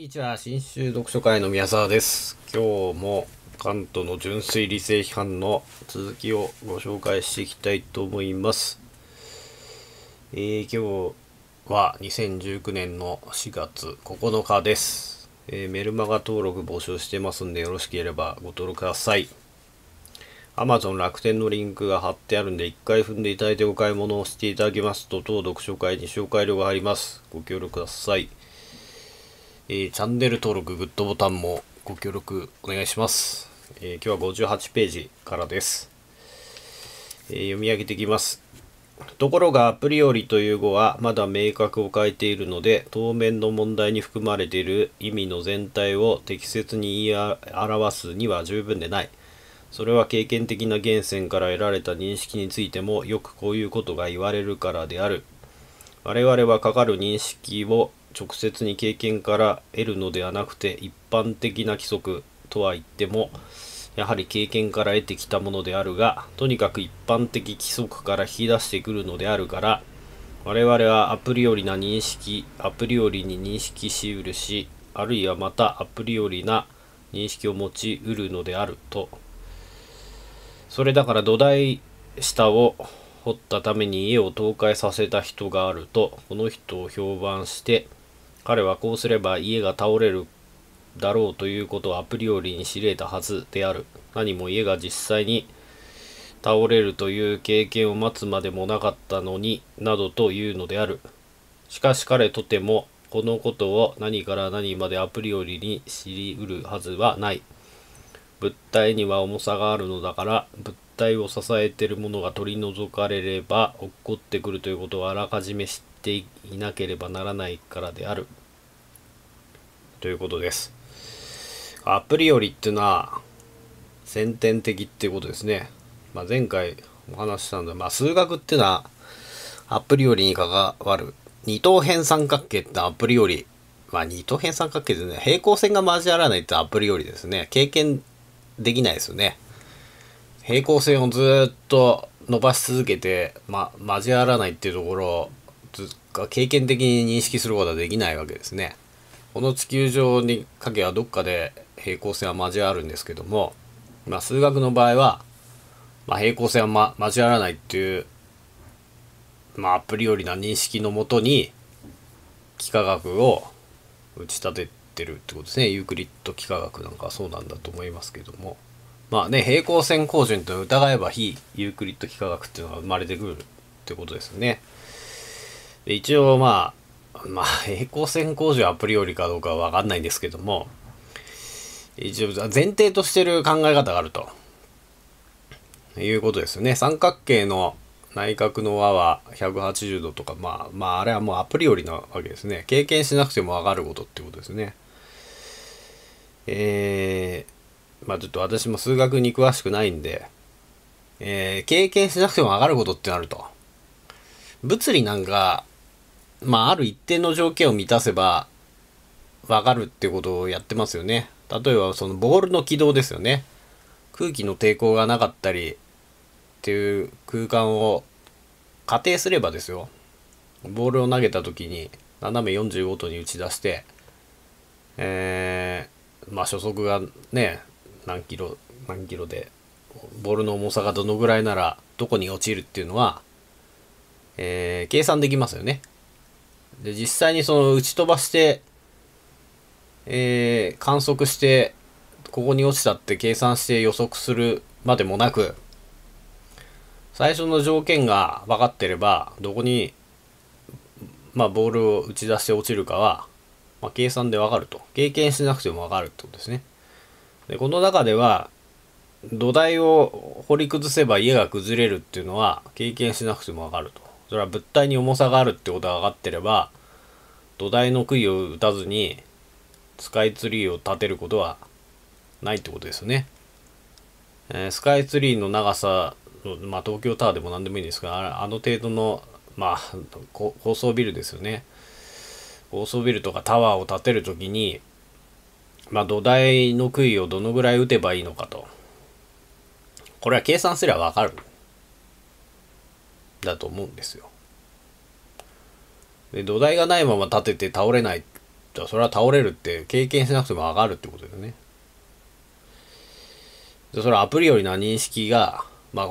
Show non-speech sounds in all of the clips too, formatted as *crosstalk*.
にちは。新州読書会の宮沢です。今日もカントの純粋理性批判の続きをご紹介していきたいと思います。えー、今日は2019年の4月9日です、えーメルマガ登録募集してますんでよろしければご登録ください。Amazon 楽天のリンクが貼ってあるんで1回踏んでいただいてお買い物をしていただきますと当読書会に紹介料が入ります。ご協力ください。えーチャンネル登録、グッドボタンもご協力お願いします。えー今日は58ページからです、えー読み上げていきます。ところが、プリオリという語はまだ明確を変えているので、当面の問題に含まれている意味の全体を適切に言い表すには十分でない。それは経験的な源泉から得られた認識についてもよくこういうことが言われるからである。我々はかかる認識を直接に経験から得るのではなくて一般的な規則とは言ってもやはり経験から得てきたものであるがとにかく一般的規則から引き出してくるのであるから我々はアプリよりな認識アプリよりに認識しうるしあるいはまたアプリよりな認識を持ちうるのであると。それだから土台下を掘ったために家を倒壊させた人があるとこの人を評判して彼はこうすれば家が倒れるだろうということをアプリよりに知れたはずである。何も家が実際に倒れるという経験を待つまでもなかったのになどというのである。しかし彼とてもこのことを何から何までアプリよりに知りうるはずはない。物体には重さがあるのだから物体を支えているものが取り除かれれば落っこってくるということをあらかじめ知ていなければならないからである。ということです。アプリよりっていうのは先天的っていうことですね、まあ、前回お話ししたので、まあ、数学っていうのはアプリよりに関わる。二等辺三角形ってアプリよりまあ二等辺三角形ですね。平行線が交わらないってアプリよりですね。経験できないですよね。平行線をずっと伸ばし続けて、ま、交わらないっていうところをず経験的に認識することはできないわけですね。この地球上にかけはどっかで平行線は交わるんですけども、まあ、数学の場合は、まあ、平行線は、ま、交わらないっていう、まあ、アプリよりな認識のもとに幾何学を打ち立ててるってことですね。ユークリッド幾何学なんかはそうなんだと思いますけども。まあね平行線公順と疑えば非ユークリッド幾何学っていうのが生まれてくるってことですよね。で一応まあまあ平行線工事はアプリよりかどうかは分かんないんですけども一応前提としてる考え方があると。いうことですよね。三角形の内角の和は180度とかまあまああれはもうアプリよりなわけですね。経験しなくても分かることってことですね。えー、まあちょっと私も数学に詳しくないんで、えー、経験しなくても分かることってなると。物理なんかまあ、ある一定の条件を満たせば分かるってことをやってますよね。例えばそのボールの軌道ですよね。空気の抵抗がなかったりっていう空間を仮定すればですよ。ボールを投げた時に斜め45度に打ち出して、えー、まあ初速がね、何キロ、何キロで、ボールの重さがどのぐらいならどこに落ちるっていうのは、えー、計算できますよね。で実際にその打ち飛ばして、えー、観測してここに落ちたって計算して予測するまでもなく最初の条件が分かってればどこに、まあ、ボールを打ち出して落ちるかは、まあ、計算で分かると。経験しなくても分かるってことですね。でこの中では土台を掘り崩せば家が崩れるっていうのは経験しなくても分かると。それは物体に重さがあるってことが分かってれば土台の杭を打たずにスカイツリーを建てることはないってことですね。えースカイツリーの長さの、まあ、東京タワーでも何でもいいんですがあの程度の、まあ、高層ビルですよね。高層ビルとかタワーを建てるときに、まあ、土台の杭をどのぐらい打てばいいのかと。これは計算すれば分かる。だと思うんですよ。で土台がないまま立てて倒れないじゃそれは倒れるって経験しなくても上がるってことですね。でそれはアプリよりな認識が、まあ、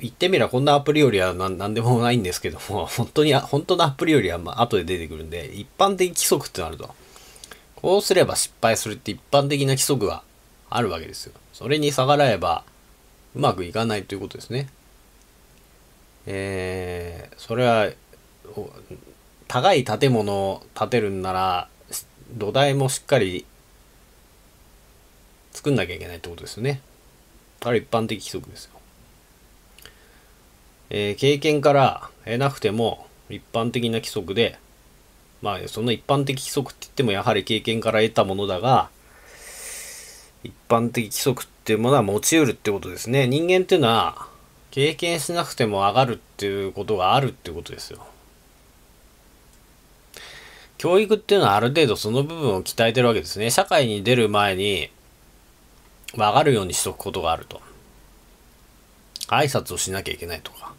言ってみればこんなアプリよりは何でもないんですけども、*laughs* 本当に、本当のアプリよりはまあ後で出てくるんで、一般的規則ってなると、こうすれば失敗するって一般的な規則があるわけですよ。それに逆らえばうまくいかないということですね。えー、それは高い建物を建てるんなら土台もしっかり作んなきゃいけないってことですよね。あれ一般的規則ですよ。えー、経験から得なくても一般的な規則でまあその一般的規則って言ってもやはり経験から得たものだが一般的規則っていうものは持ち得るってことですね。人間っていうのは経験しなくても上がるっていうことがあるってことですよ。教育っていうのはある程度その部分を鍛えてるわけですね。社会に出る前に上がるようにしとくことがあると。挨拶をしなきゃいけないとか。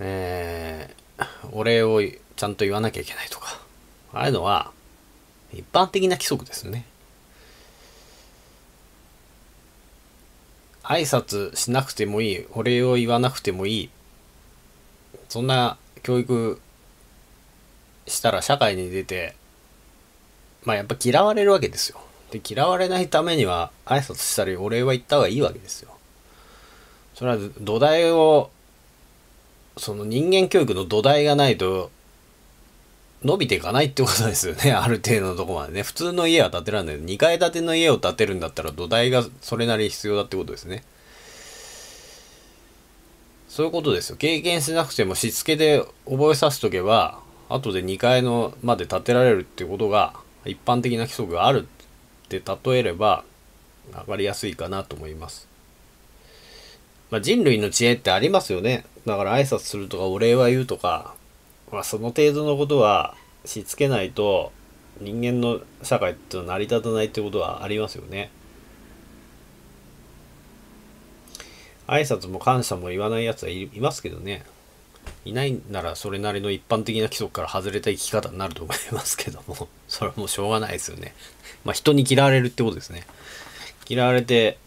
えー、お礼をちゃんと言わなきゃいけないとか。ああいうのは一般的な規則ですね。挨拶しなくてもいい、お礼を言わなくてもいい、そんな教育したら社会に出て、まあやっぱ嫌われるわけですよ。で、嫌われないためには挨拶したりお礼は言った方がいいわけですよ。それは土台を、その人間教育の土台がないと伸びていかないってことですよね。*laughs* ある程度のとこまでね。普通の家は建てられない。2階建ての家を建てるんだったら土台がそれなり必要だってことですね。そういうことですよ。経験しなくてもしつけで覚えさせとけば、後で2階のまで建てられるってことが一般的な規則があるって例えれば分かりやすいかなと思います。まあ、人類の知恵ってありますよね。だから挨拶するとかお礼は言うとか、まあ、その程度のことはしつけないと人間の社会って成り立たないってことはありますよね。挨拶も感謝も言わないやつはいますけどね。いないならそれなりの一般的な規則から外れた生き方になると思いますけども、*laughs* それはもうしょうがないですよね。まあ人に嫌われるってことですね。嫌われて、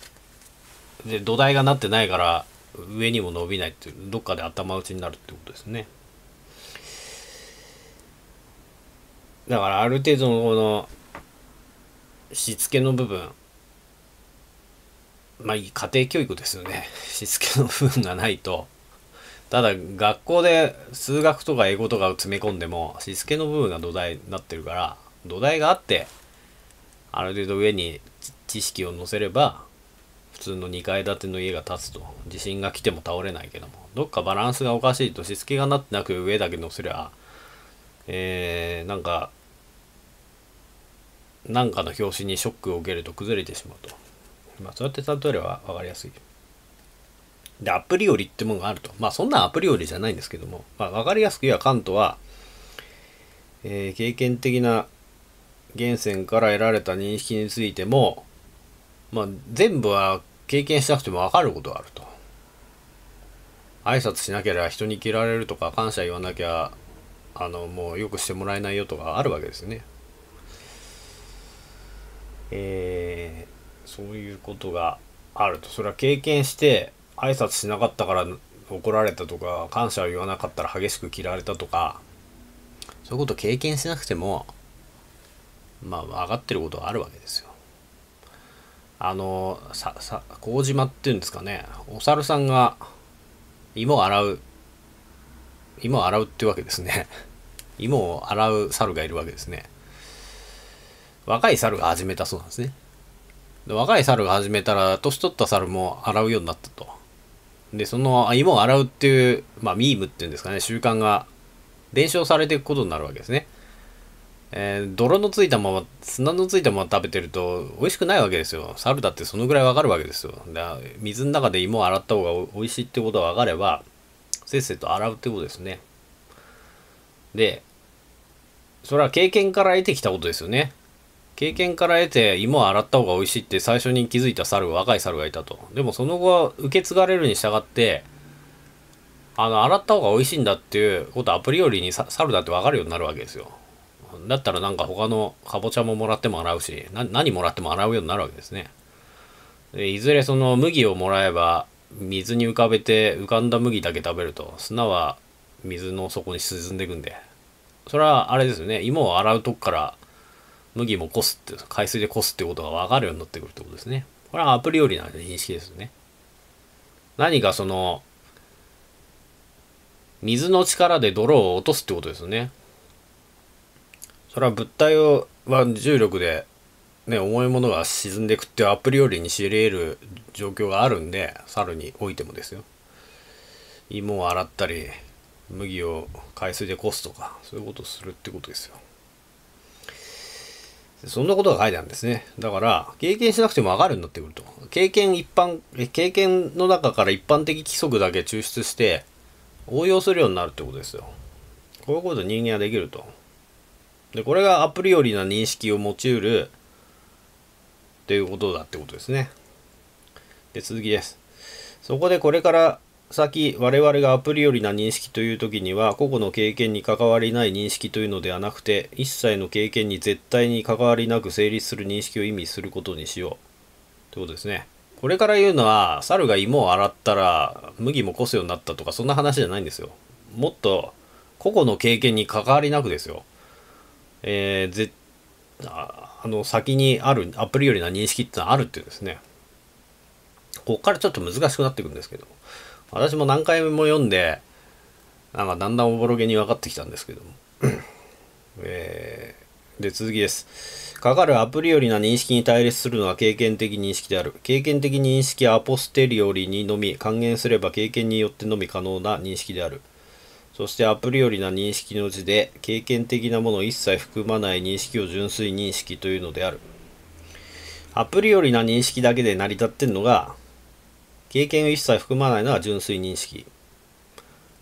で、土台がなってないから上にも伸びないっていう、どっかで頭打ちになるってことですね。だからある程度のこのしつけの部分。まあいい家庭教育ですよね。*laughs* しつけの部分がないと。ただ学校で数学とか英語とかを詰め込んでもしつけの部分が土台になってるから土台があってある程度上に知識を載せれば普通の2階建ての家が建つと。地震が来ても倒れないけども。どっかバランスがおかしいとしつけがなってなく上だけ載せりゃえー、なんか何かの拍子にショックを受けると崩れてしまうと。まあそうやって例えれば分かりやすい。で、アプリよりってものがあると。まあそんなアプリよりじゃないんですけども、まあ分かりやすく言えばカントは、えー、経験的な源泉から得られた認識についても、まあ全部は経験しなくても分かることがあると。挨拶しなければ人に嫌われるとか感謝言わなきゃあのもうよくしてもらえないよとかあるわけですよね。えー、そういうことがあると。それは経験して挨拶しなかったから怒られたとか感謝を言わなかったら激しく嫌われたとか。そういうこと経験しなくてもまあ分かってることはあるわけですよ。あのささ麹島っていうんですかね。お猿さんが芋を洗う芋を洗うってわけですね。*laughs* 芋を洗う猿がいるわけですね。若い猿が始めたそうなんですね。若い猿が始めたら、年取った猿も洗うようになったと。で、その芋を洗うっていう、まあ、ミームっていうんですかね、習慣が伝承されていくことになるわけですね。えー、泥のついたまま、砂のついたまま食べてると美味しくないわけですよ。猿だってそのぐらいわかるわけですよ。水の中で芋を洗った方が美味しいってことがわかれば、せっせと洗うってことですね。で、それは経験から得てきたことですよね。経験から得て芋を洗った方が美味しいって最初に気づいた猿若い猿がいたと。でもその後は受け継がれるに従ってあの洗った方が美味しいんだっていうことアプリよりに猿だって分かるようになるわけですよ。だったらなんか他のかぼちゃももらっても洗うし何もらっても洗うようになるわけですね。でいずれその麦をもらえば水に浮かべて浮かんだ麦だけ食べると。砂は水の底に沈んでいくんで。それはあれですよね。芋を洗うとこから麦もこすって海水でこすってことが分かるようになってくるってことですね。これはアプリよりな認識ですね。何かその水の力で泥を落とすってことですね。それは物体をは重力でね、重いものが沈んでいくってアプリよりに知り得る状況があるんで猿においてもですよ。芋を洗ったり麦を海水でこすとかそういうことをするってことですよ。そんなことが書いてあるんですねだから経験しなくても分かるようになってくると経験一般経験の中から一般的規則だけ抽出して応用するようになるってことですよこういうこと人間はできるとでこれがアプリよりな認識を持ちうるっていうことだってことですね。で、続きです。そこでこれから先、我々がアプリよりな認識という時には、個々の経験に関わりない認識というのではなくて、一切の経験に絶対に関わりなく成立する認識を意味することにしよう。ってことですね。これから言うのは、猿が芋を洗ったら麦もこすようになったとか、そんな話じゃないんですよ。もっと、個々の経験に関わりなくですよ。えー、ぜあの先にあるアプリよりな認識ってのはあるっていうですねこっからちょっと難しくなってくるんですけど私も何回も読んでなんかだんだんおぼろげに分かってきたんですけども。*clears throat* えー、で続きです。かかるアプリよりな認識に対立するのは経験的認識である。経験的認識アポステリオリにのみ還元すれば経験によってのみ可能な認識である。そしてアプリよりな認識の字で経験的なものを一切含まない認識を純粋認識というのである。アプリよりな認識だけで成り立ってるのが経験を一切含まないのは純粋認識。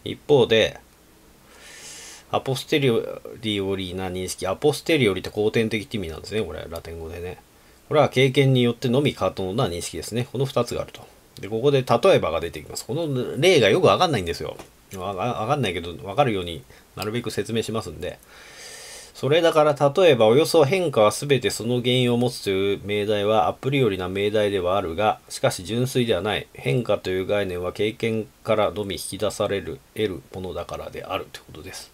一方でアポステリオリな認識。アポステリオリって後天的って意味なんですね。これ、ラテン語でね。これは経験によってのみ可能な認識ですね。この2つがあると。で、ここで例えばが出てきます。この例がよくわかんないんですよ。わかんないけど、わかるようになるべく説明しますんで。それだから例えばおよそ変化は全てその原因を持つという命題はアプリよりな命題ではあるが、しかし純粋ではない。変化という概念は経験からのみ引き出される、得るものだからであるということです。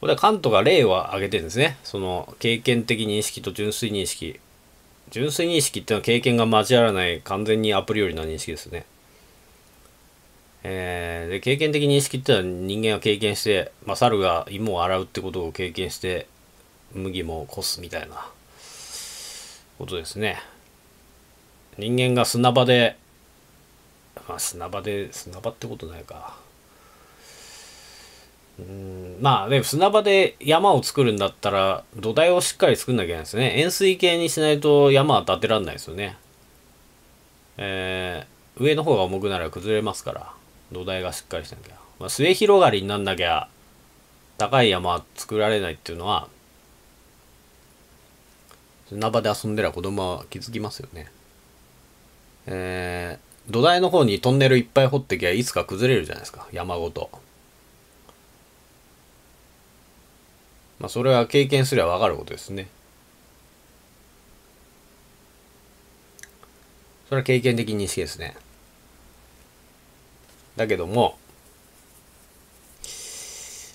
これはカントが例を挙げてるんですね。その経験的認識と純粋認識。純粋認識っていうのは経験が交わらない完全にアプリよりな認識ですね。えー、で経験的認識っていうのは人間が経験して、まあ、猿が芋を洗うってことを経験して麦もこすみたいなことですね。人間が砂場でまあ砂場で砂場ってことないか。うんまあでも砂場で山を作るんだったら土台をしっかり作んなきゃいけないですね。円錐形にしないと山は建てられないですよね。えー、上の方が重くなれば崩れますから。土台がしっかりしてなきゃ、まあ、末広がりになんなきゃ高い山作られないっていうのは砂場で遊んでりゃ子供は気づきますよね。えー、土台の方にトンネルいっぱい掘ってきゃいつか崩れるじゃないですか。山ごと。まあそれは経験すれば分かることですね。それは経験的認識ですね。だけども、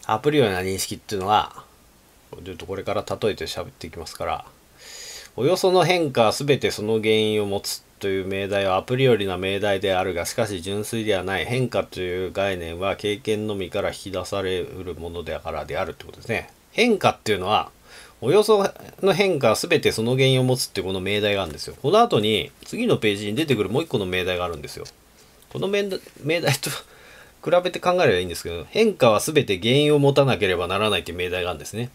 アプリような認識っていうのは、ちょっとこれから例えて喋っていきますから、およその変化は全てその原因を持つという命題はアプリよりな命題であるが、しかし純粋ではない変化という概念は経験のみから引き出されうるものだからであるってことですね。変化っていうのは、およその変化は全てその原因を持つってこの命題があるんですよ。この後に次のページに出てくるもう一個の命題があるんですよ。この命題と *laughs* 比べて考えればいいんですけど、変化は全て原因を持たなければならないという命題があるんですね。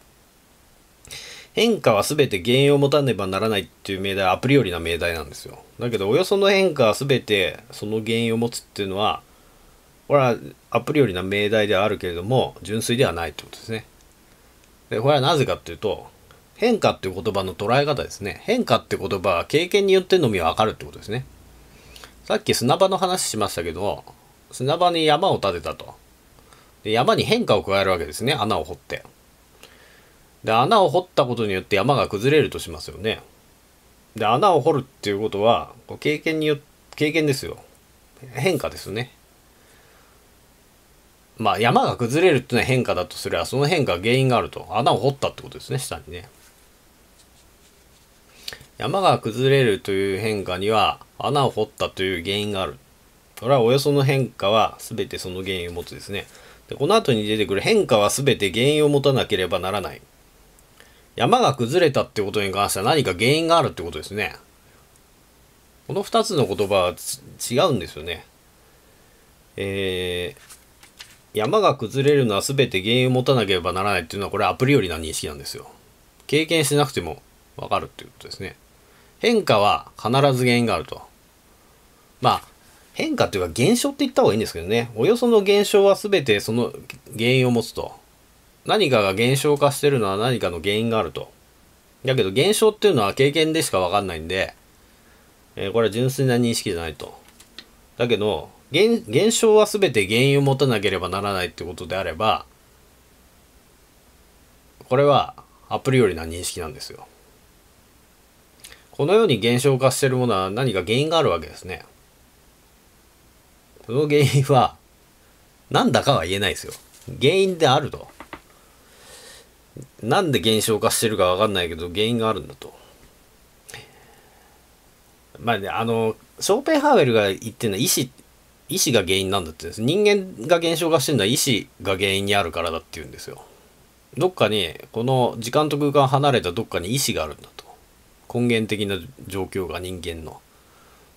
変化は全て原因を持たねばならないっていう命題はアプリよりな命題なんですよ。だけど、およその変化は全てその原因を持つっていうのは、これはアプリよりな命題ではあるけれども、純粋ではないってことですね。で、これはなぜかっていうと、変化っていう言葉の捉え方ですね。変化って言葉は経験によってのみわかるってことですね。さっき砂場の話しましたけど、砂場に山を建てたと。で山に変化を加えるわけですね、穴を掘って。で、穴を掘ったことによって山が崩れるとしますよね。で、穴を掘るっていうことは、経験によ経験ですよ。変化ですね。まあ山が崩れるっていうのは変化だとすれば、その変化は原因があると。穴を掘ったってことですね、下にね。山が崩れるという変化には穴を掘ったという原因がある。これはおよその変化は全てその原因を持つですね。でこの後に出てくる変化は全て原因を持たなければならない。山が崩れたってことに関しては何か原因があるってことですね。この2つの言葉は違うんですよね。えー、山が崩れるのは全て原因を持たなければならないっていうのはこれはアプリよりな認識なんですよ。経験しなくてもわかるっていうことですね。変化は必ず原因があると。まあ、変化っていうか現象って言った方がいいんですけどね。およその現象は全てその原因を持つと。何かが現象化してるのは何かの原因があると。だけど現象っていうのは経験でしかわかんないんで、えー、これは純粋な認識じゃないと。だけど、現現象は全て原因を持たなければならないってことであれば、これはアプリよりな認識なんですよ。このように現象化してるものは何か原因があるわけですね。その原因は、何だかは言えないですよ。原因であると。なんで現象化してるかわかんないけど、原因があるんだと。まあね、あの、ショーペンハーウェルが言ってるのは意志、意志が原因なんだってです。人間が現象化してるのは意志が原因にあるからだって言うんですよ。どっかに、この時間と空間離れたどっかに意志があるんだと。根源的な状況が人間の。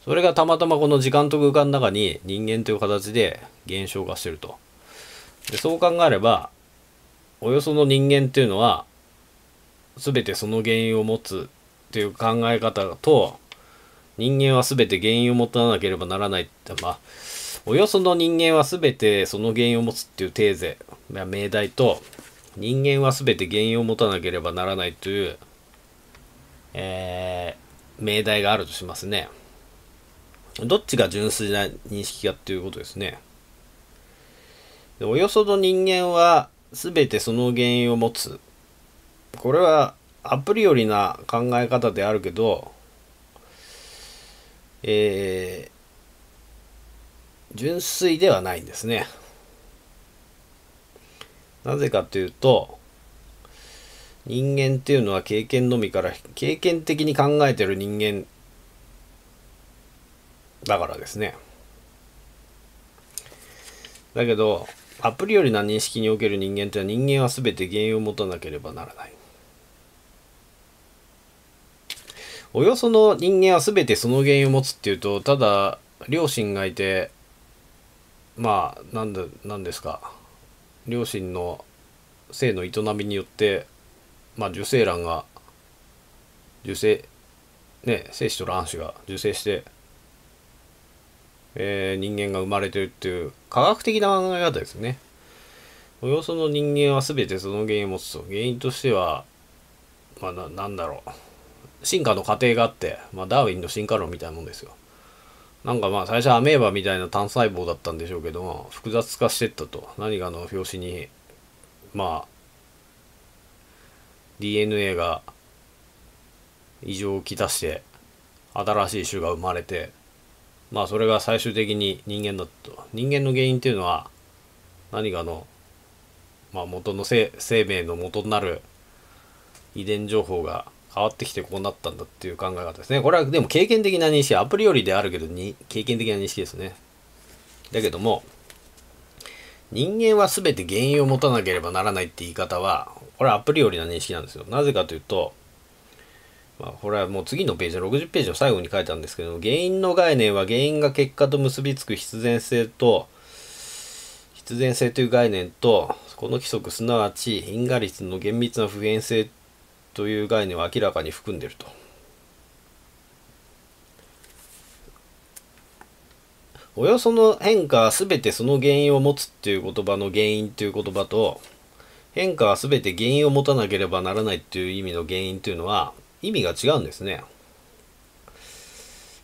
それがたまたまこの時間と空間の中に人間という形で現象化してると。でそう考えれば、およその人間っていうのは、全てその原因を持つっていう考え方と、人間は全て原因を持たなければならないって、まあ、およその人間は全てその原因を持つっていうテーゼ、や命題と、人間は全て原因を持たなければならないというえー、命題があるとしますね。どっちが純粋な認識かっていうことですね。でおよその人間は全てその原因を持つ。これはアプリよりな考え方であるけど、えー、純粋ではないんですね。なぜかというと、人間っていうのは経験のみから経験的に考えてる人間だからですね。だけど、アプリよりな認識における人間っては人間は全て原因を持たなければならない。およその人間は全てその原因を持つっていうと、ただ、両親がいて、まあ、なんで、なんですか。両親の性の営みによってまあ、受精卵が受精ね精子と卵子が受精して、えー、人間が生まれてるっていう科学的な考え方ですね。およその人間は全てその原因を持つと原因としてはまあななんだろう進化の過程があって、まあ、ダーウィンの進化論みたいなもんですよ。なんかまあ最初アメーバみたいな単細胞だったんでしょうけども複雑化してったと何かの拍子にまあ DNA が異常をきたして新しい種が生まれてまあそれが最終的に人間だと人間の原因っていうのは何かの、まあ、元の生命の元になる遺伝情報が変わってきてこうなったんだっていう考え方ですねこれはでも経験的な認識アプリよりであるけどに経験的な認識ですねだけども人間は全て原因を持たなければならないって言い方はこれはアプリよりな認識なんですよ。なぜかというと、まあ、これはもう次のページ、60ページの最後に書いたんですけど、原因の概念は原因が結果と結びつく必然性と、必然性という概念と、この規則、すなわち因果率の厳密な普遍性という概念を明らかに含んでいると。およその変化は全てその原因を持つっていう言葉の原因という言葉と、変化は全て原因を持たなければならないっていう意味の原因というのは意味が違うんですね。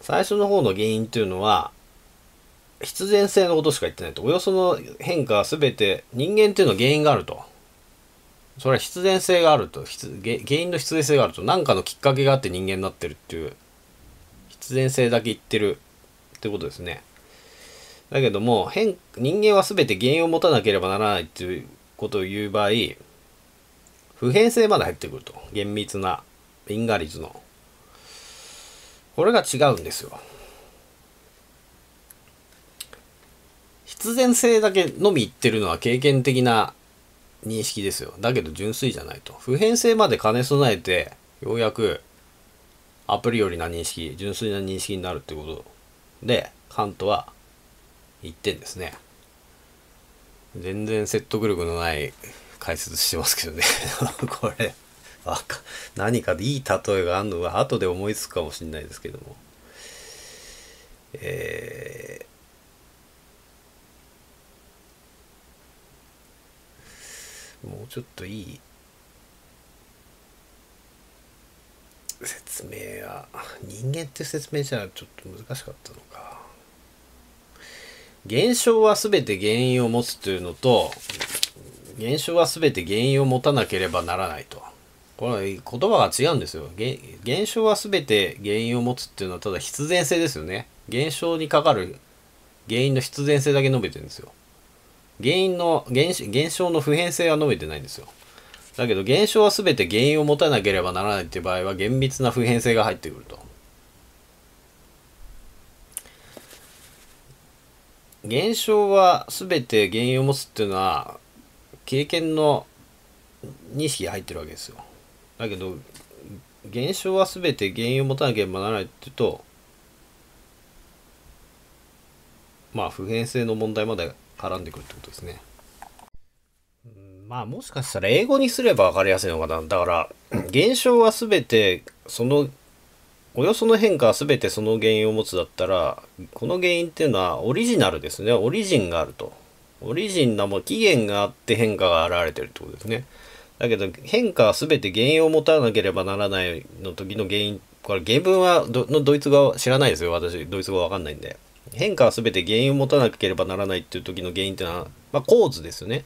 最初の方の原因というのは必然性のことしか言ってないと。およその変化は全て人間っていうのは原因があると。それは必然性があると原因の必然性があると何かのきっかけがあって人間になってるっていう必然性だけ言ってるってことですねだけども変人間は全て原因を持たなければならないっていうことを言う場合普遍性まで入ってくると厳密な因果率の。これが違うんですよ。必然性だけのみ言ってるのは経験的な認識ですよ。だけど純粋じゃないと。普遍性まで兼ね備えてようやくアプリよりな認識純粋な認識になるってことでカントは言ってんですね。全然説得力のない解説してますけどね。*laughs* これ。何かでいい例えがあるのは後で思いつくかもしれないですけども。えー、もうちょっといい説明は人間って説明じゃちょっと難しかったのか。現象は全て原因を持つというのと現象は全て原因を持たなければならないと。これ言葉が違うんですよ。現象は全て原因を持つっていうのはただ必然性ですよね。現象にかかる原因の必然性だけ述べてるんですよ。原因の現象の普遍性は述べてないんですよ。だけど現象は全て原因を持たなければならないっていう場合は厳密な普遍性が入ってくると。現象は全て原因を持つっていうのは経験の認識が入ってるわけですよ。だけど現象は全て原因を持たなければならないっていうとまあ普遍性の問題まで絡んでくるってことですね。まあもしかしたら英語にすれば分かりやすいのかな。だから *clears throat* 現象は全てそのおよその変化は全てその原因を持つだったらこの原因っていうのはオリジナルですね。オリジンがあると。オリジンなも起源があって変化が現れてるってことですね。だけど変化は全て原因を持たなければならないの時の原因これ原文はどのドイツ語は知らないですよ。私ドイツ語わかんないんで。変化は全て原因を持たなければならないっていう時の原因っていうのは、まあ、構図ですよね。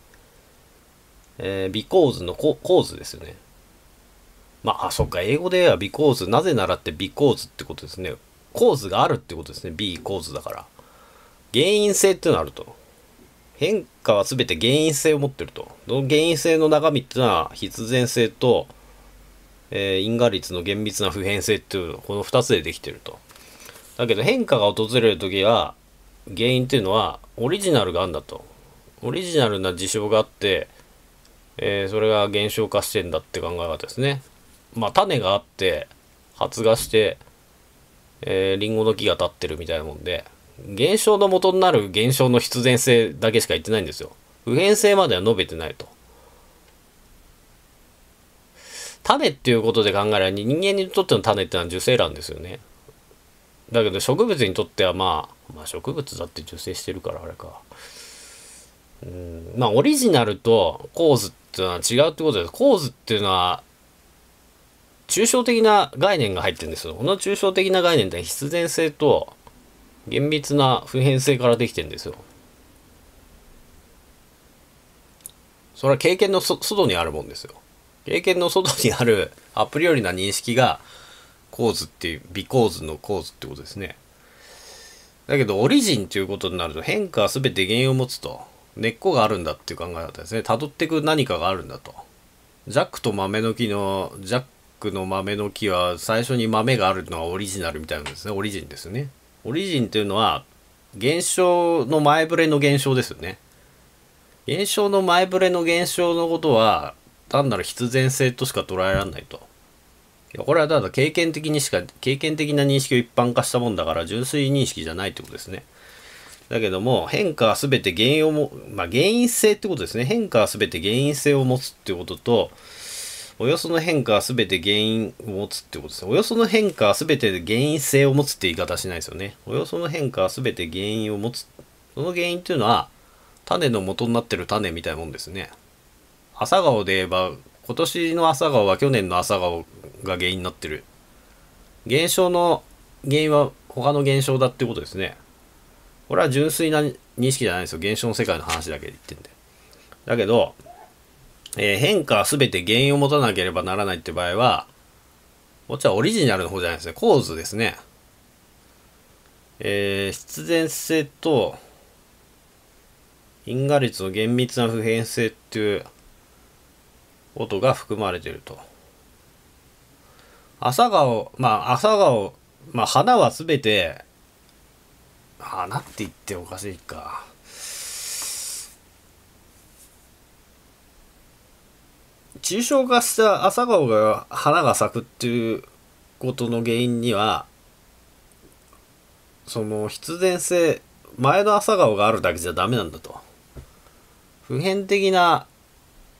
えー、微構図の構図ですよね。まああそっか。英語では微構図なぜならって微構図ってことですね。構図があるってことですね。B 構図だから。原因性っていうのがあると。変化は全て原因性を持ってると。その原因性の中身っていうのは必然性と、えー、因果率の厳密な普遍性っていうこの2つでできてると。だけど変化が訪れる時は原因っていうのはオリジナルがあるんだと。オリジナルな事象があって、えー、それが現象化してんだって考え方ですね。まあ種があって発芽して、えー、リンゴの木が立ってるみたいなもんで、現象の元になる現象の必然性だけしか言ってないんですよ。普遍性までは述べてないと。種っていうことで考えれば人間にとっての種ってのは受精卵ですよね。だけど植物にとってはまあ、まあ植物だって受精してるからあれか。うんまあオリジナルと構図っていうのは違うってことです。構図っていうのは抽象的な概念が入ってるんですよ。この抽象的な概念って必然性と厳密な普遍性からできてんですよ。それは経験の外にあるもんですよ。経験の外にあるアプリよりな認識が構図っていう微構図の構図ってことですね。だけどオリジンっていうことになると変化は全て原因を持つと根っこがあるんだっていう考え方ですね。辿っていく何かがあるんだと。ジャックと豆の木のジャックの豆の木は最初に豆があるのがオリジナルみたいなんですね。オリジンですよね。オリジンっていうのは現象の前触れの現象ですよね。現象の前触れの現象のことは単なる必然性としか捉えられないと。いやこれはただ経験的にしか経験的な認識を一般化したもんだから純粋認識じゃないってことですね。だけども変化は全て原因をも、まあ、原因性ってことですね。変化は全て原因性を持つってこととおよその変化は全て原因を持つってことですね。およその変化は全て原因性を持つって言い方しないですよね。およその変化は全て原因を持つ。その原因っていうのは、種の元になってる種みたいなもんですね。朝顔で言えば、今年の朝顔は去年の朝顔が原因になってる。現象の原因は他の現象だってことですね。これは純粋な認識じゃないですよ。現象の世界の話だけで言ってんで。だけど、え変化は全て原因を持たなければならないって場合は、こっちはオリジナルの方じゃないですね。構図ですね。えー必然性と因果率の厳密な普遍性っていうことが含まれていると。朝顔、まあ朝顔、まあ花は全て、花って言っておかしいか。抽象化した朝顔が花が咲くっていうことの原因にはその必然性前の朝顔があるだけじゃダメなんだと。普遍的な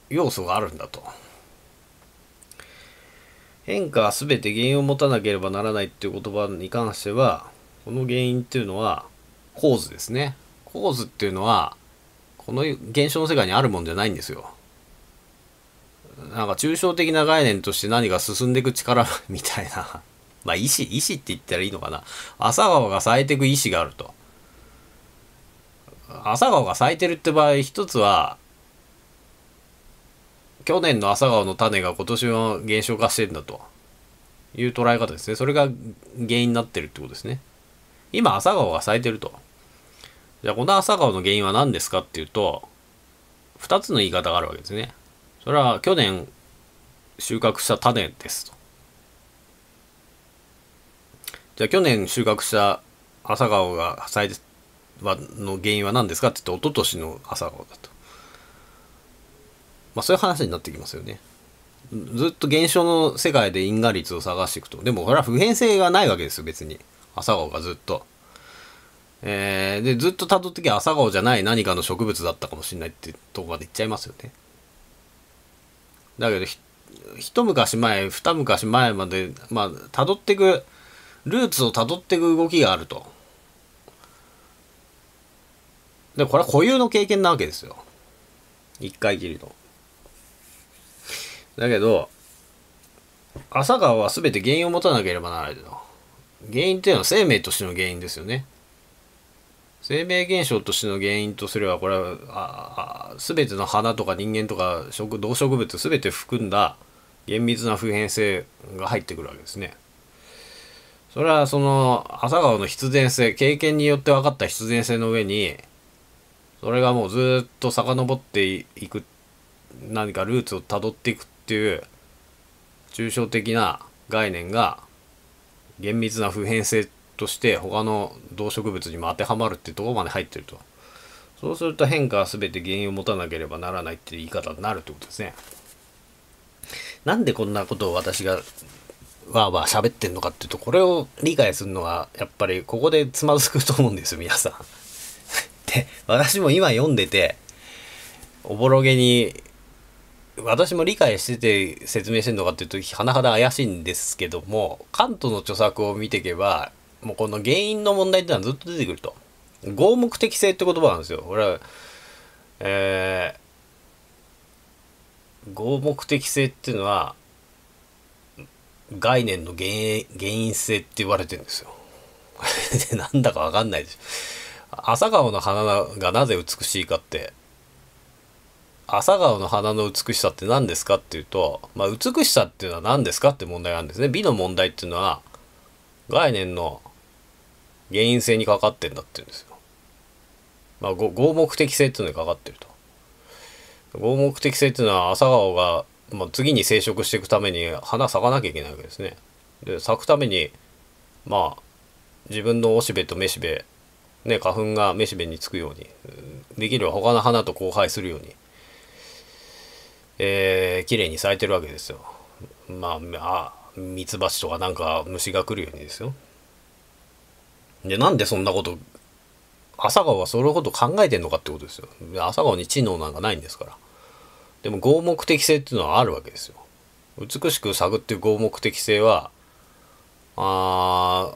要素があるんだと。変化は全て原因を持たなければならないっていう言葉に関してはこの原因っていうのは構図ですね。構図っていうのはこの現象の世界にあるもんじゃないんですよ。なんか抽象的な概念として何か進んでいく力 *laughs* みたいな。まあ意志意志って言ったらいいのかな。朝顔が咲いていく意志があると。朝顔が咲いてるって場合一つは去年の朝顔の種が今年は減少化してるんだと。いう捉え方ですね。それが原因になってるってことですね。今朝顔が咲いてると。じゃあこの朝顔の原因は何ですかっていうと2つの言い方があるわけですね。それは去年収穫した種ですと。じゃあ去年収穫した朝顔が咲いてはの原因は何ですかって言って一昨年の朝顔だと。まあそういう話になってきますよね。ずっと現象の世界で因果率を探していくと。でもこれは普遍性がないわけですよ別に。朝顔がずっと。えー、でずっと辿ってきゃ朝顔じゃない何かの植物だったかもしれないってとこまでいっちゃいますよね。だけど一昔前二昔前までまあ辿っていくルーツを辿っていく動きがあると。でこれは固有の経験なわけですよ。一回きりの。だけど朝顔は全て原因を持たなければならないと原因っていうのは生命としての原因ですよね。生命現象としての原因とすればこれは全ての花とか人間とか植動植物全て含んだ厳密な普遍性が入ってくるわけですね。それはその朝顔の必然性経験によって分かった必然性の上にそれがもうずっと遡っていく何かルーツをたどっていくっていう抽象的な概念が厳密な普遍性として他の動植物にも当てはまるっていうとこまで入ってるとそうすると変化は全て原因を持たなければならないってい言い方になるってことですね。なんでこんなことを私がわーわー喋ってんのかっていうとこれを理解するのはやっぱりここでつまずくと思うんですよ皆さん。*laughs* で私も今読んでておぼろげに私も理解してて説明してるのかっていうと甚だ怪しいんですけどもカントの著作を見ていけばもうこの原因の問題っていうのはずっと出てくると。合目的性って言葉なんですよ。これは、えー、合目的性っていうのは、概念の原因性って言われてるんですよ。*laughs* でなんだかわかんないです。朝顔の花がなぜ美しいかって、朝顔の花の美しさって何ですかっていうと、まあ、美しさっていうのは何ですかって問題があるんですね。美の問題っていうのは、概念の原因性にかかってんだって言うんですよ。まあ、合目的性っていうのにかかってると。合目的性っていうのは朝顔が、まあ、次に生殖していくために花咲かなきゃいけないわけですね。で咲くためにまあ自分のおしべとめしべ、ね、花粉がめしべにつくようにできれば他の花と交配するように、えー、綺麗に咲いてるわけですよ。まああミツバチとかなんか虫が来るようにですよ。で、なんでそんなこと、朝顔はそれほど考えてんのかってことですよ。朝顔に知能なんかないんですから。でも合目的性っていうのはあるわけですよ。美しく探っていう合目的性は、あ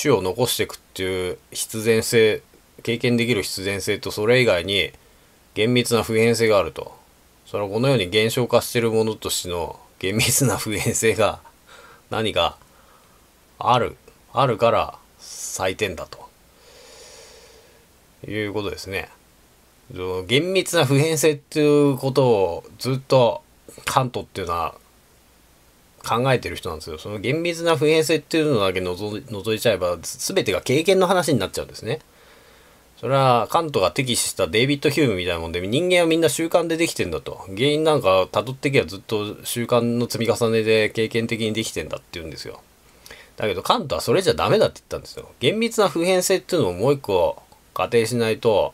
種を残していくっていう必然性、経験できる必然性とそれ以外に厳密な普遍性があると。それはこのように減少化してるものとしての厳密な普遍性が何かある、あるから咲いてんだということですね。厳密な普遍性っていうことをずっとカントっていうのは考えてる人なんですよ。その厳密な普遍性っていうのだけ除いちゃえば全てが経験の話になっちゃうんですね。それはカントが敵視したデイビッド・ヒュームみたいなもんで人間はみんな習慣でできてんだと原因なんか辿ってきゃずっと習慣の積み重ねで経験的にできてんだって言うんですよだけどカントはそれじゃダメだって言ったんですよ厳密な普遍性っていうのをもう一個仮定しないと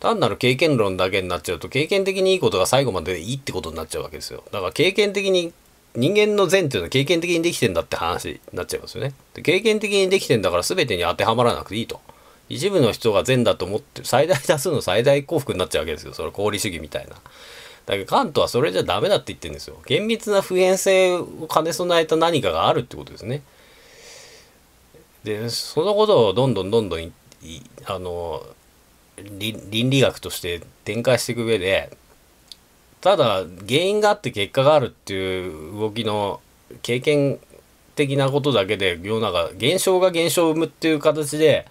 単なる経験論だけになっちゃうと経験的にいいことが最後までいいってことになっちゃうわけですよだから経験的に人間の善っていうのは経験的にできてんだって話になっちゃいますよねで経験的にできてんだから全てに当てはまらなくていいと一部の人が善だと思って最大多数の最大幸福になっちゃうわけですよそれ功利主義みたいな。だけどカントはそれじゃダメだって言ってるんですよ。厳密な普遍性を兼ね備えた何かがあるってことですね。でそのことをどんどんどんどんあの倫理学として展開していく上でただ原因があって結果があるっていう動きの経験的なことだけで世の中現象が現象を生むっていう形で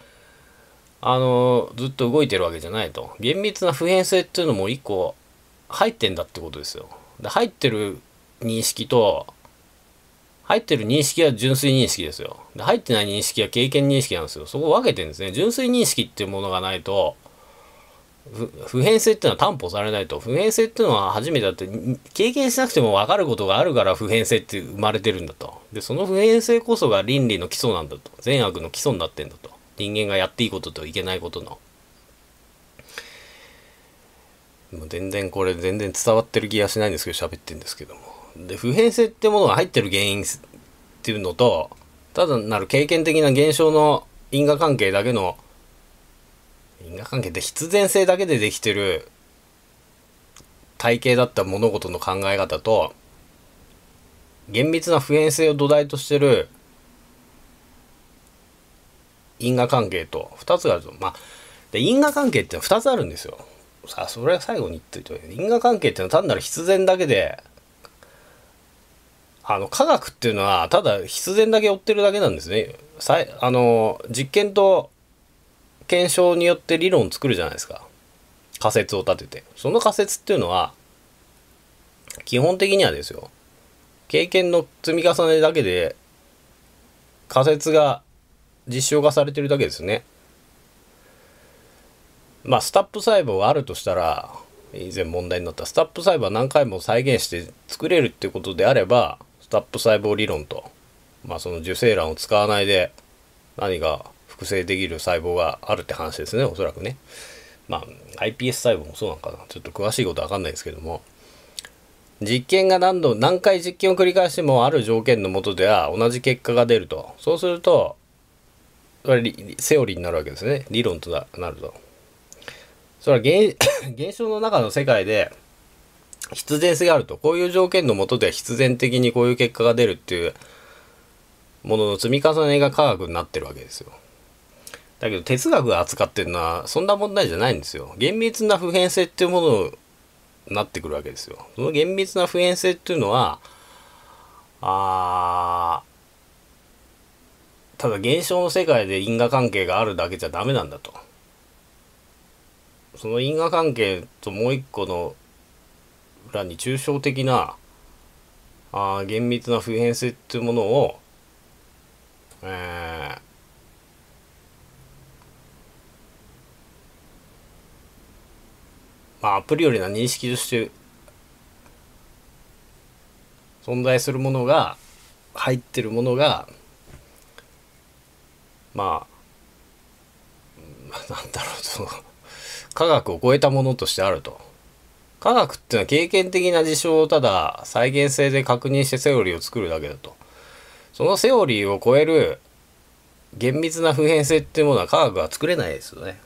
あのずっと動いてるわけじゃないと。厳密な普遍性っていうのも一個入ってんだってことですよ。で入ってる認識と入ってる認識は純粋認識ですよ。入ってない認識は経験認識なんですよ。そこ分けてるんですね。純粋認識っていうものがないと普遍性っていうのは担保されないと。普遍性っていうのは初めてだって経験しなくても分かることがあるから普遍性って生まれてるんだと。でその普遍性こそが倫理の基礎なんだと。善悪の基礎になってんだと。人間がやっていいことといけないことの。もう全然これ全然伝わってる気がしないんですけど喋ってるんですけども。で普遍性ってものが入ってる原因っていうのとただなる経験的な現象の因果関係だけの因果関係って必然性だけでできてる体系だった物事の考え方と厳密な普遍性を土台としてる因果関係と2つがあるとまあで因果関係ってのは2つあるんですよ。さあそれは最後に言っといて因果関係っていうのは単なる必然だけであの科学っていうのはただ必然だけ追ってるだけなんですね。さいあの実験と検証によって理論を作るじゃないですか。仮説を立てて。その仮説っていうのは基本的にはですよ。経験の積み重ねだけで仮説が実証がされてるだけですね。まあスタップ細胞があるとしたら以前問題になったスタップ細胞は何回も再現して作れるっていうことであればスタップ細胞理論とまあその受精卵を使わないで何が複製できる細胞があるって話ですねおそらくね。まあ iPS 細胞もそうなのかな。ちょっと詳しいことは分かんないですけども。実験が何度何回実験を繰り返してもある条件のもとでは同じ結果が出ると。そうするとそれセオリーになるわけですね。理論となると。それは現 *coughs* 現象の中の世界で必然性があると。こういう条件のもとでは必然的にこういう結果が出るっていうものの積み重ねが科学になってるわけですよ。だけど哲学が扱ってるのはそんな問題じゃないんですよ。厳密な普遍性っていうものになってくるわけですよ。その厳密な普遍性っていうのはあただ現象の世界で因果関係があるだけじゃダメなんだと。その因果関係ともう一個の裏に抽象的なあ厳密な普遍性っていうものを、えー、まあアプリよりな認識として存在するものが入ってるものがまあなんだろうその科学を超えたものとしてあると。科学っていうのは経験的な事象をただ再現性で確認してセオリーを作るだけだと。そのセオリーを超える厳密な普遍性っていうものは科学は作れないですよね。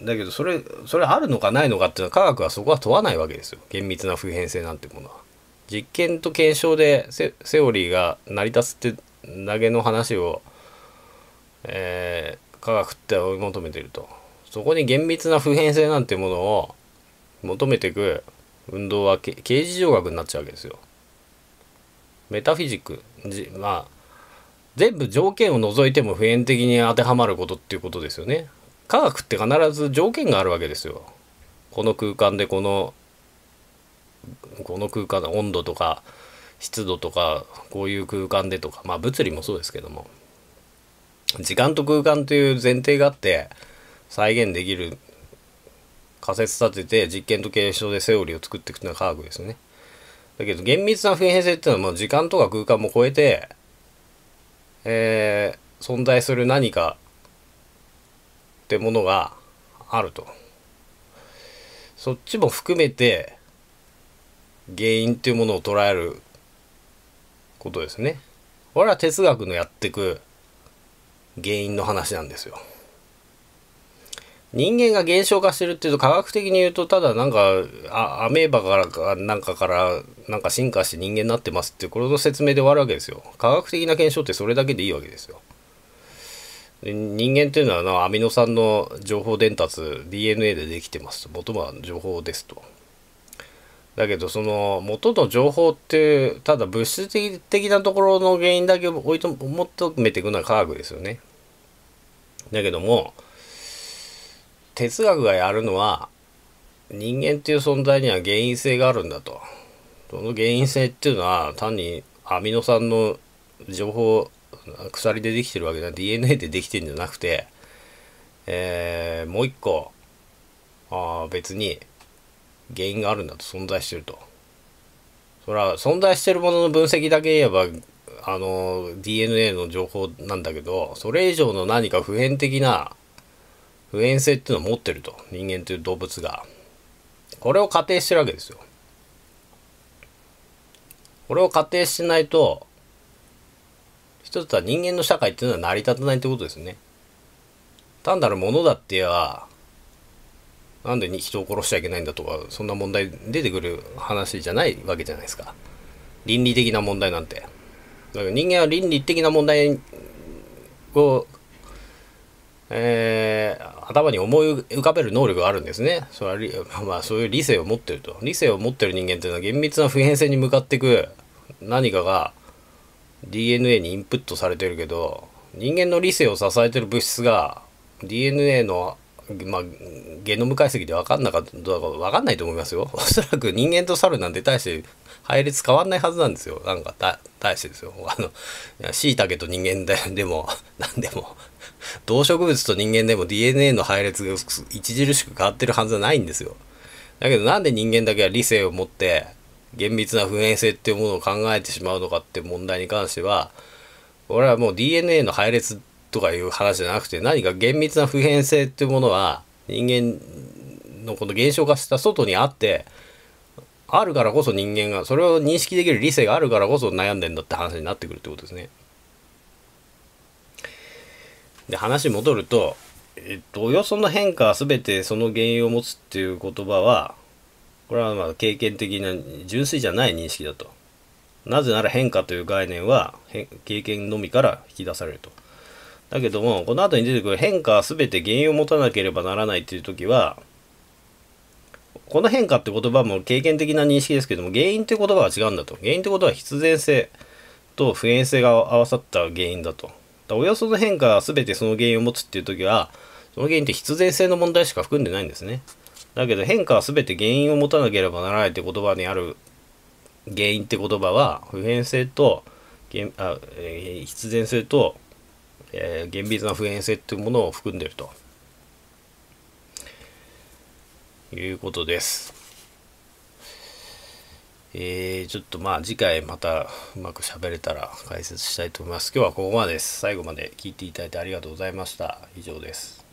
だけどそれそれあるのかないのかっていうのは科学はそこは問わないわけですよ厳密な普遍性なんてものは。実験と検証でセオリーが成り立つってだけの話をえー、科学って追い求めてるとそこに厳密な普遍性なんてものを求めていく運動は形事上学になっちゃうわけですよ。メタフィジックじまあ全部条件を除いても普遍的に当てはまることっていうことですよね。科学って必ず条件があるわけですよ。この空間でこのこの空間の温度とか湿度とかこういう空間でとかまあ物理もそうですけども時間と空間という前提があって再現できる仮説立てて実験と検証でセオリーを作っていくというのが科学ですね。だけど厳密な普遍性っていうのはもう時間とか空間も超えて、えー、存在する何かってものがあると。そっちも含めて原因っていうものを捉えることですね。これは哲学のやってく原因の話なんですよ。人間が減少化してるっていうと科学的に言うとただなんかあアメーバからかなんかからなんか進化して人間になってますってこれの説明で終わるわけですよ。科学的な検証ってそれだけでいいわけですよ。人間っていうのはアミノ酸の情報伝達 DNA でできてますと元は情報ですと。だけどその元の情報ってただ物質的なところの原因だけ置いと求めていくのは科学ですよね。だけども哲学がやるのは人間っていう存在には原因性があるんだと。その原因性っていうのは単にアミノ酸の情報鎖でできてるわけだ DNA でできてるんじゃなくて、えー、もう一個あ別に原因があるんだと存在してると。それは存在してるものの分析だけ言えばあの DNA の情報なんだけどそれ以上の何か普遍的な普遍性っていうのを持ってると。人間という動物が。これを仮定してるわけですよ。これを仮定しないと一つは人間の社会っていうのは成り立たないってことですね。単なるものだって言えばなんで人を殺しちゃいけないんだとかそんな問題出てくる話じゃないわけじゃないですか。倫理的な問題なんて。だから人間は倫理的な問題をえー、頭に思い浮かべる能力があるんですね。それはまあそういう理性を持ってると。理性を持ってる人間っていうのは厳密な普遍性に向かっていく何かが DNA にインプットされてるけど人間の理性を支えてる物質が DNA のまあ、ゲノム解析で分かんなかったか分かんないと思いますよ。*laughs* おそらく人間と猿なんて大して配列変わんないはずなんですよ。なんか大してですよ。あの、椎茸と人間ででも、何でも、動植物と人間でも DNA の配列が著しく変わってるはずはないんですよ。だけどなんで人間だけは理性を持って厳密な普遍性っていうものを考えてしまうのかって問題に関しては、俺はもう DNA の配列とかいう話じゃなくて何か厳密な普遍性っていうものは人間のこの現象化した外にあってあるからこそ人間がそれを認識できる理性があるからこそ悩んでんだって話になってくるってことですね。で話戻ると、えっと、およその変化は全てその原因を持つっていう言葉はこれはまあ経験的な純粋じゃない認識だと。なぜなら変化という概念は経験のみから引き出されると。だけどもこの後に出てくる変化は全て原因を持たなければならないっていう時はこの変化って言葉も経験的な認識ですけども原因って言葉は違うんだと原因ってことは必然性と普遍性が合わさった原因だとおよその変化は全てその原因を持つっていう時はその原因って必然性の問題しか含んでないんですねだけど変化は全て原因を持たなければならないって言葉にある原因って言葉は普遍性とあ、えー、必然性とえー、厳密な普遍性っていうものを含んでるということです。えー、ちょっとまあ次回またうまく喋れたら解説したいと思います。今日はここまでです。最後まで聞いていただいてありがとうございました。以上です。